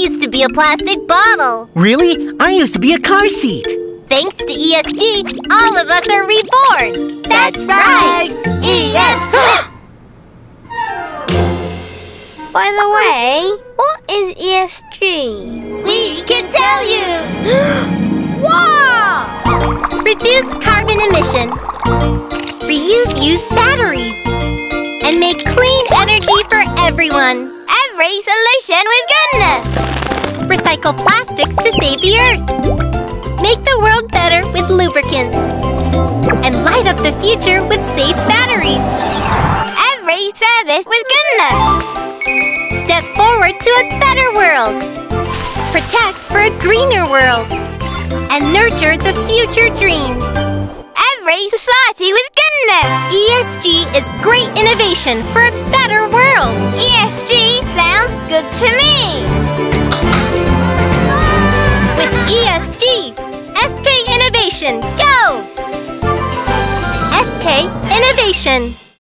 used to be a plastic bottle. Really? I used to be a car seat. Thanks to ESG, all of us are reborn. That's right! ESG. By the way, what is ESG? We can tell you! wow! Reduce carbon emission. Reuse used batteries. And make clean energy for everyone. Every solution with goodness! Recycle plastics to save the earth. Make the world better with lubricants. And light up the future with safe batteries. Every service with goodness! Step forward to a better world. Protect for a greener world. And nurture the future dreams. Every society with goodness! ESG is great innovation for a better world. Good to me. With ESG, SK Innovation, go! SK Innovation.